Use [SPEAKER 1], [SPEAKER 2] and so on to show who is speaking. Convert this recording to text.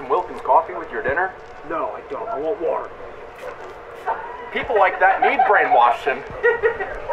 [SPEAKER 1] some Wilkins coffee with your dinner?
[SPEAKER 2] No, I don't. I want water.
[SPEAKER 1] People like that need brainwashing.